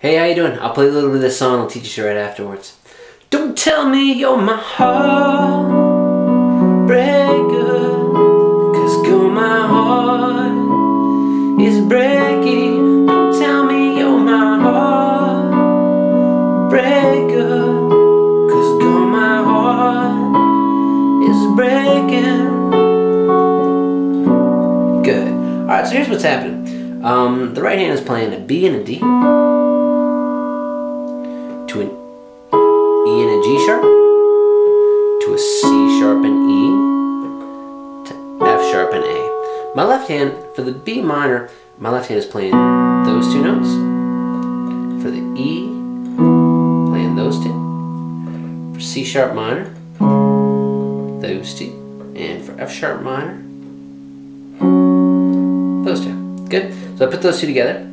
Hey, how you doing? I'll play a little bit of this song. I'll teach you right afterwards. Don't tell me you're my heartbreaker, cause girl, my heart is breaking. Don't tell me you're my heartbreaker, cause girl, my heart is breaking. Good. Alright, so here's what's happening. Um, the right hand is playing a B and a D E and a G sharp to a C sharp and E to F sharp and A. My left hand, for the B minor, my left hand is playing those two notes. For the E, playing those two. For C sharp minor, those two. And for F sharp minor, those two. Good. So I put those two together.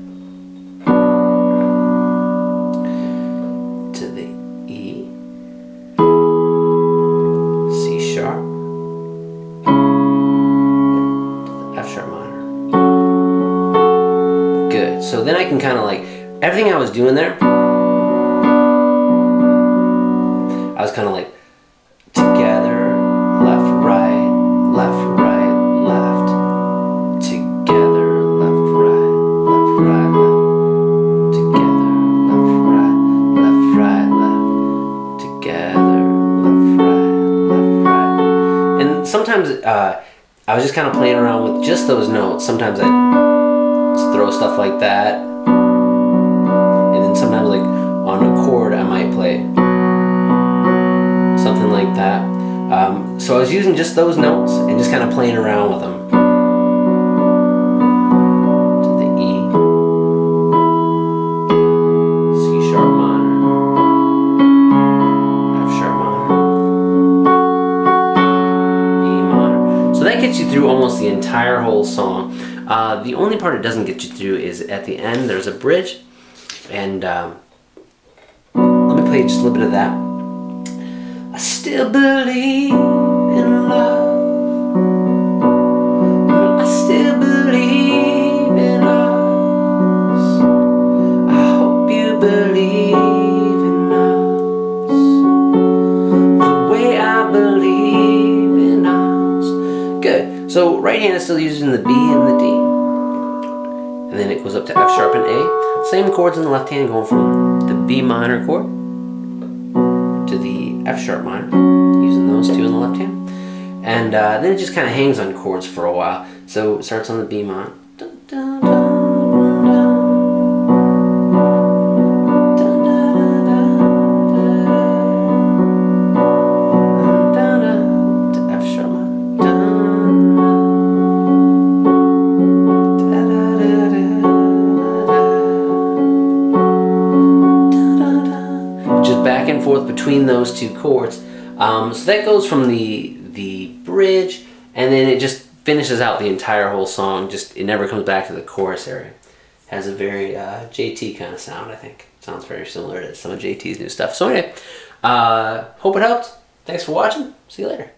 So then I can kind of like, everything I was doing there, I was kind of like together, left, right, left, right, left, together, left, right, left, right, left, together, left, right, left, right, left, together, left, right, left, right. And sometimes uh, I was just kind of playing around with just those notes. Sometimes I throw stuff like that, and then sometimes like on a chord I might play something like that. Um, so I was using just those notes and just kind of playing around with them. The E, C sharp minor, F sharp minor, B minor. So that gets you through almost the entire whole song. Uh, the only part it doesn't get you through is at the end. There's a bridge, and um, let me play just a little bit of that. I still believe in love. I still believe in us. I hope you believe in us. The way I believe in us. Good. So right hand is still using the B and the D. And then it goes up to F sharp and A. Same chords in the left hand going from the B minor chord to the F sharp minor, using those two in the left hand. And uh, then it just kind of hangs on chords for a while. So it starts on the B minor. Dun, dun. Forth between those two chords. Um, so that goes from the the bridge, and then it just finishes out the entire whole song. Just it never comes back to the chorus area. Has a very uh, JT kind of sound, I think. Sounds very similar to some of JT's new stuff. So anyway, uh, hope it helped. Thanks for watching. See you later.